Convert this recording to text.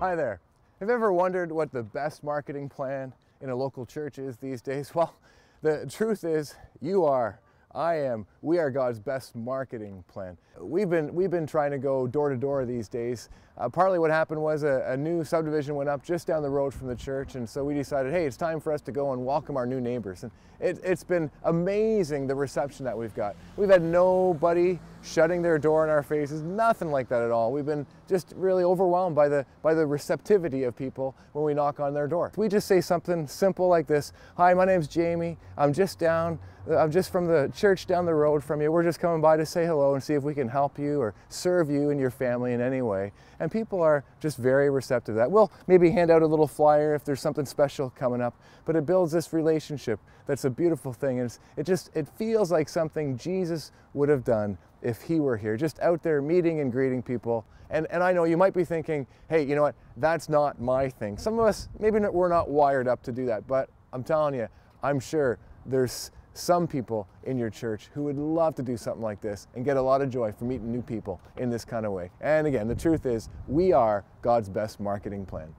there. Have you ever wondered what the best marketing plan in a local church is these days? Well, the truth is you are. I am. We are God's best marketing plan. We've been, we've been trying to go door to door these days. Uh, partly what happened was a, a, new subdivision went up just down the road from the church, and so we decided, hey, it's time for us to go and welcome our new neighbors. And it, it's been amazing the reception that we've got. We've had nobody shutting their door in our faces, nothing like that at all. We've been just really overwhelmed by the, by the receptivity of people when we knock on their door. We just say something simple like this Hi, my name's Jamie. I'm just down, I'm just from the church down the road from you. We're just coming by to say hello and see if we can help you or serve you and your family in any way. And people are just very receptive to that. We'll maybe hand out a little flyer if there's something special coming up, but it builds this relationship that's a beautiful thing. And it just, it feels like something Jesus would have done if he were here, just out there meeting and greeting people. And, and I know you might be thinking, hey, you know what, that's not my thing. Some of us, maybe we're not wired up to do that, but I'm telling you, I'm sure there's some people in your church who would love to do something like this and get a lot of joy from meeting new people in this kind of way. And again, the truth is, we are God's best marketing plan.